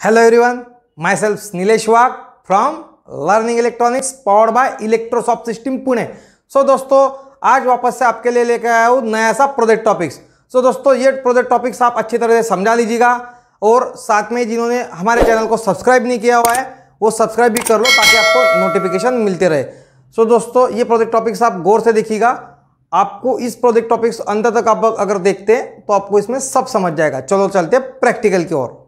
Hello everyone, myself Nilesh Wag from Learning Electronics powered by Electrosoft System Pune so दोस्तों आज वापस से आपके लिए लेकर आया हूँ नया सा प्रोजेक्ट टॉपिक्स सो दोस्तों ये प्रोजेक्ट टॉपिक्स आप अच्छी तरह से समझा लीजिएगा और साथ में जिन्होंने हमारे चैनल को सब्सक्राइब नहीं किया हुआ है वो सब्सक्राइब भी कर लो ताकि आपको नोटिफिकेशन मिलते रहे. सो दोस्तों ये प्रोजेक्ट टॉपिक्स आप गौर से देखिएगा. आपको इस प्रोजेक्ट टॉपिक्स अंत तक आप अगर देखते हैं तो आपको इसमें सब समझ जाएगा. चलो चलते प्रैक्टिकल की ओर.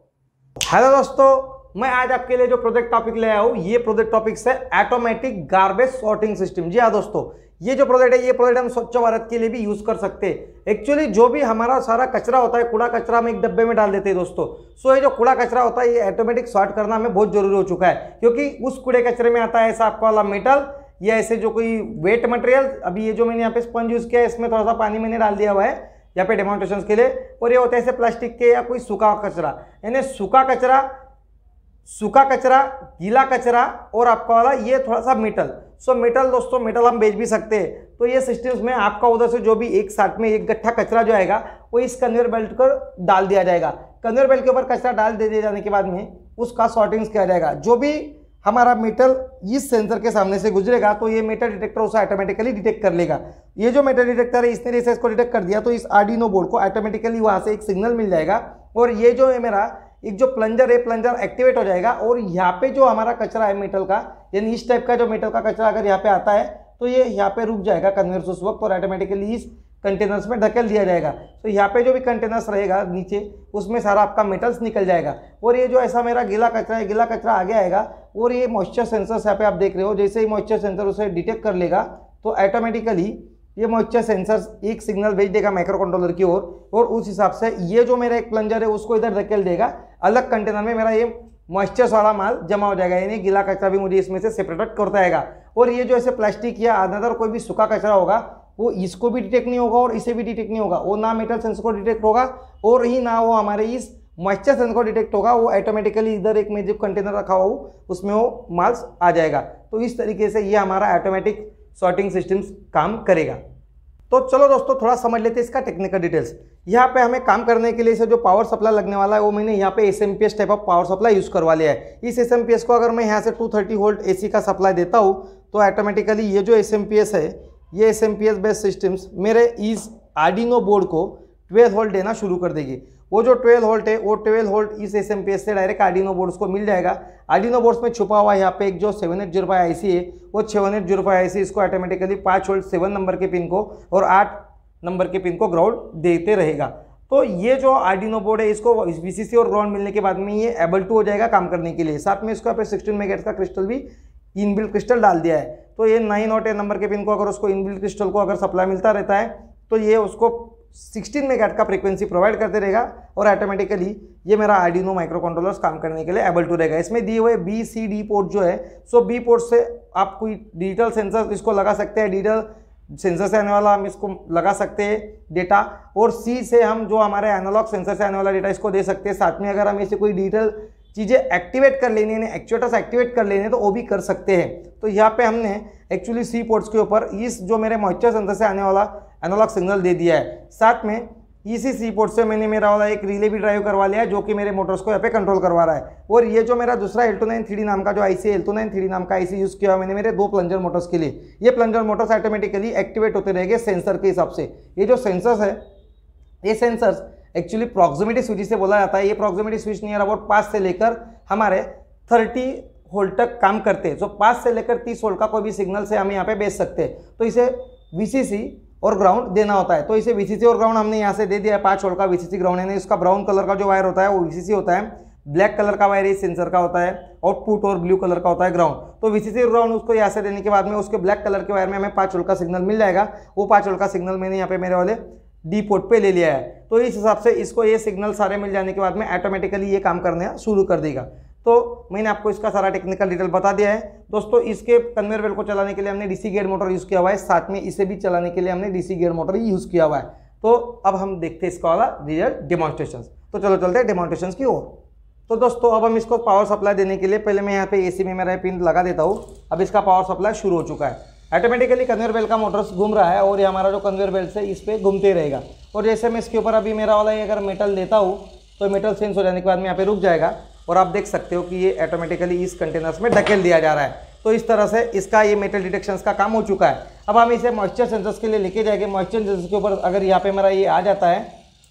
हेलो दोस्तों, मैं आज आपके लिए जो प्रोजेक्ट टॉपिक ले आया हूँ, ये प्रोजेक्ट टॉपिक है ऑटोमेटिक गार्बेज सॉर्टिंग सिस्टम जी हाँ दोस्तों, ये जो प्रोजेक्ट है, ये प्रोजेक्ट हम स्वच्छ भारत के लिए भी यूज़ कर सकते हैं। एक्चुअली जो भी हमारा सारा कचरा होता है, कूड़ा कचरा हम एक डब्बे में डाल देते हैं दोस्तों। सो ये जो कूड़ा कचरा होता है, ये ऑटोमेटिक सॉर्ट करना हमें बहुत ज़रूरी हो चुका है, क्योंकि उस कूड़े कचरे में आता है ऐसा आपका वाला मेटल या ऐसे जो कोई वेट मटेरियल अभी ये जो मैंने यहाँ पे स्पंज यूज़ किया है, इसमें थोड़ा सा पानी मैंने डाल दिया हुआ है। यहाँ पे डेमोन्स्ट्रेशन के लिए, और ये होता है ऐसे प्लास्टिक के या कोई सूखा कचरा। यानी सूखा कचरा सूखा कचरा, गीला कचरा, और आपका वाला ये थोड़ा सा मेटल सो मेटल दोस्तों मेटल हम बेच भी सकते हैं। तो ये सिस्टम्स में आपका उधर से जो भी एक साथ में एक गट्ठा कचरा जो आएगा, वो इस कन्वेयर बेल्ट पर डाल दिया जाएगा। कन्वेयर बेल्ट के ऊपर कचरा डाल दे दिए जाने के बाद में उसका सॉर्टिंग्स किया जाएगा। जो भी हमारा मेटल इस सेंसर के सामने से गुजरेगा तो ये मेटल डिटेक्टर उसे ऑटोमेटिकली डिटेक्ट कर लेगा। ये जो मेटल डिटेक्टर है, इसने जैसे इसको डिटेक्ट कर दिया तो इस आर्डिनो बोर्ड को ऑटोमेटिकली वहाँ से एक सिग्नल मिल जाएगा। और ये जो है मेरा, एक जो प्लंजर है प्लंजर एक्टिवेट हो जाएगा। और यहाँ पे जो हमारा कचरा है मेटल का, यानी इस टाइप का जो मेटल का कचरा अगर यहाँ पे आता है तो ये यहाँ पे रुक जाएगा कन्वेयर उस वक्त और ऑटोमेटिकली इस कंटेनर्स में ढकेल दिया जाएगा। तो यहाँ पे जो भी कंटेनर्स रहेगा नीचे उसमें सारा आपका मेटल्स निकल जाएगा। और ये जो ऐसा मेरा गीला कचरा है गीला कचरा आगे आएगा और ये मॉइस्चर सेंसर्स यहाँ पे आप देख रहे हो जैसे ही मॉइस्चर सेंसर उसे डिटेक्ट कर लेगा तो ऑटोमेटिकली ये मॉइस्चर सेंसर एक सिग्नल भेज देगा माइक्रो कंट्रोलर की ओर और, उस हिसाब से ये जो मेरा एक प्लंजर है उसको इधर धकेल देगा। अलग कंटेनर में मेरा ये मॉइस्चर वाला माल जमा हो जाएगा यानी गीला कचरा भी मुझे इसमें से सेपरेट करता आएगा और ये जो ऐसे प्लास्टिक या अदर कोई भी सूखा कचरा होगा वो इसको भी डिटेक्ट नहीं होगा और इसे भी डिटेक्ट नहीं होगा। वो ना मेटल सेंसर को डिटेक्ट होगा और ही ना वो हमारे इस मॉइस्चर सेंसर को डिटेक्ट होगा। वो ऑटोमेटिकली इधर एक में जो कंटेनर रखा हुआ हो, उसमें वो माल्स आ जाएगा। तो इस तरीके से ये हमारा ऑटोमेटिक सॉर्टिंग सिस्टम्स काम करेगा। तो चलो दोस्तों, थोड़ा समझ लेते हैं इसका टेक्निकल डिटेल्स यहाँ पे हमें काम करने के लिए से जो पावर सप्लाई लगने वाला है, वो मैंने यहाँ पे S type of power supply use करवा लिया है। इस एसएमपीएस को अगर मैं यहाँ से 230 वोल्ट एसी का सप्लाई देता हूँ तो ऑटोमेटिकली ये जो एसएमपीएस है ये एस एम बेस्ड सिस्टम्स मेरे इस आर्डिनो बोर्ड को ट्वेल्व होल्ट देना शुरू कर देगी। वो जो ट्वेल्व होल्ट है, वो ट्वेल्व होल्ट इस एस एम से डायरेक्ट आर्डिनो बोर्ड्स को मिल जाएगा। आर्डिनो बोर्ड्स में छुपा हुआ यहाँ पे एक जो seven eight zero five I C है, वो seven eight zero five I C इसको ऑटोमेटिकली पाँच होल्ट सेवन नंबर के पिन को और आठ नंबर के पिन को ग्राउंड देते रहेगा। तो ये जो आर्डिनो बोर्ड है, इसको वीसीसी और ग्राउंड मिलने के बाद में ये एबल टू हो जाएगा काम करने के लिए। साथ में इसको यहाँ आप सिक्सटीन मेगाट्स का क्रिस्टल भी इनबिल्ट क्रिस्टल डाल दिया है। तो ये नाइन और टेन नंबर के पिन को अगर उसको इनबिल्ट क्रिस्टल को अगर सप्लाई मिलता रहता है तो ये उसको 16 मेगाट का फ्रीक्वेंसी प्रोवाइड करते रहेगा और ऑटोमेटिकली ये मेरा आर्डिनो माइक्रो कंट्रोलर्स काम करने के लिए एबल टू रहेगा। इसमें दिए हुए बी सी डी पोर्ट जो है सो बी पोर्ट से आप कोई डिजिटल सेंसर इसको लगा सकते हैं डिजिटल सेंसर से आने वाला हम इसको लगा सकते हैं डेटा और सी से हम जो हमारे एनालॉग सेंसर से आने वाला डेटा इसको दे सकते हैं। साथ में अगर हम इसे कोई डिजिटल चीज़ें एक्टिवेट कर लेनी है एक्चुएटर्स एक्टिवेट कर लेने तो वो भी कर सकते हैं। तो यहाँ पे हमने एक्चुअली सी पोर्ट्स के ऊपर इस जो मेरे मॉइस्चर सेंसर से आने वाला एनालॉग सिग्नल दे दिया है। साथ में इसी सी पोर्ट से मैंने मेरा वाला एक रिले भी ड्राइव करवा लिया है, जो कि मेरे मोटर्स को यहाँ पे कंट्रोल करवा रहा है। और ये जो मेरा दूसरा एल टू नाइन थ्री नाम का जो IC L two nine three नाम का आईसी यूज़ किया मैंने मेरे दो प्लंजर मोटर्स के लिए। ये प्लंजर मोटर्स ऑटोमेटिकली एक्टिवेट होते रहेंगे सेंसर के हिसाब से। ये जो सेंसर्स है, ये सेंसर्स एक्चुअली प्रॉक्सिमिटी स्विच से बोला जाता है, ये प्रॉक्सिमिटी स्विच नियर अबाउट पाँच से लेकर हमारे थर्टी होल्ड तक काम करते हैं। जो पाँच से लेकर तीस होल्ड का कोई भी सिग्नल से हम यहाँ पे बेच सकते हैं। तो इसे वीसीसी और ग्राउंड देना होता है। तो इसे वीसीसी और ग्राउंड हमने यहाँ से दे दिया है, पाँच होल्ड का वीसीसी ग्राउंड है इसका ब्राउन कलर का जो वायर होता है, वो वीसीसी होता है। ब्लैक कलर का वायर इस सेंसर का होता है आउटपुट और ब्लू कलर का होता है ग्राउंड तो वीसीसी ग्राउंड उसको यहाँ से देने के बाद में उसके ब्लैक कलर के वायर में हमें पाँच होल्ड का सिग्नल मिल जाएगा। वो पाँच होल्ड का सिग्नल मैंने यहाँ पे मेरे वाले डी पोर्ट पे ले लिया है। तो इस हिसाब से इसको ये सिग्नल सारे मिल जाने के बाद में ऑटोमेटिकली ये काम करना शुरू कर देगा। तो मैंने आपको इसका सारा टेक्निकल डिटेल बता दिया है। दोस्तों, इसके कन्वेयर बेल्ट को चलाने के लिए हमने डीसी गेयर मोटर यूज़ किया हुआ है। साथ में इसे भी चलाने के लिए हमने डीसी गेयर मोटर यूज़ किया हुआ है। तो अब हम देखते हैं इसका वाला रिज़ल्ट डेमोन्स्ट्रेशन तो चलो चलते हैं डेमोन्स्ट्रेशन की ओर। तो दोस्तों, अब हम इसको पावर सप्लाई देने के लिए पहले मैं यहाँ पे एसी में मेरा पिन लगा देता हूँ। अब इसका पावर सप्लाई शुरू हो चुका है। ऑटोमेटिकली कन्वेयर बेल्ट का मोटर्स घूम रहा है और ये हमारा जो कन्वेयर बेल्ट है, इस पर घूमते रहेगा। और जैसे मैं इसके ऊपर अभी मेरा वाला ये अगर मेटल देता हूँ तो मेटल सेंस हो जाने के बाद में यहाँ पे रुक जाएगा। और आप देख सकते हो कि ये ऑटोमेटिकली इस कंटेनर्स में ढकेल दिया जा रहा है। तो इस तरह से इसका ये मेटल डिटेक्शन का काम हो चुका है। अब हम इसे मॉइस्चर सेंसर्स के लिए लेके जाएँगे। मॉइस्चर सेंसर्स के ऊपर अगर यहाँ पे मेरा ये आ जाता है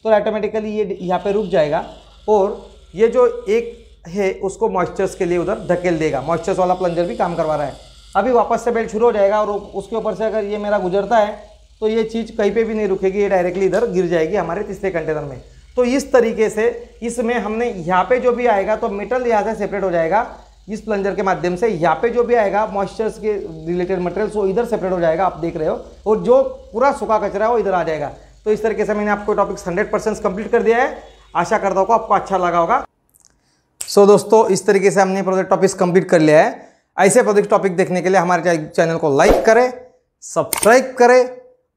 तो ऑटोमेटिकली ये यहाँ पे रुक जाएगा। और ये जो एक है, उसको मॉइस्चर्स के लिए उधर धकेल देगा। मॉइस्चर्स वाला प्लंजर भी काम करवा रहा है। अभी वापस से बेल्ट शुरू हो जाएगा और उसके ऊपर से अगर ये मेरा गुजरता है तो ये चीज़ कहीं पे भी नहीं रुकेगी, ये डायरेक्टली इधर गिर जाएगी हमारे तीसरे कंटेनर में। तो इस तरीके से इसमें हमने यहाँ पे जो भी आएगा तो मेटल यहाँ से सेपरेट हो जाएगा। इस प्लंजर के माध्यम से यहाँ पे जो भी आएगा मॉइस्चर्स के रिलेटेड मटेरियल्स वो इधर सेपरेट हो जाएगा, आप देख रहे हो। और जो पूरा सूखा कचरा है, वो इधर आ जाएगा। तो इस तरीके से मैंने आपको टॉपिक्स हंड्रेड परसेंट कंप्लीट कर दिया है। आशा करता हूँ आपको अच्छा लगा होगा। सो दोस्तों, इस तरीके से हमने प्रोजेक्ट टॉपिक्स कंप्लीट कर लिया है। ऐसे प्रोजेक्ट टॉपिक देखने के लिए हमारे चैनल को लाइक करें, सब्सक्राइब करें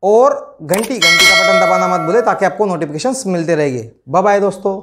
और घंटी घंटी का बटन दबाना मत भूलें ताकि आपको नोटिफिकेशंस मिलते रहेंगे बाय दोस्तों।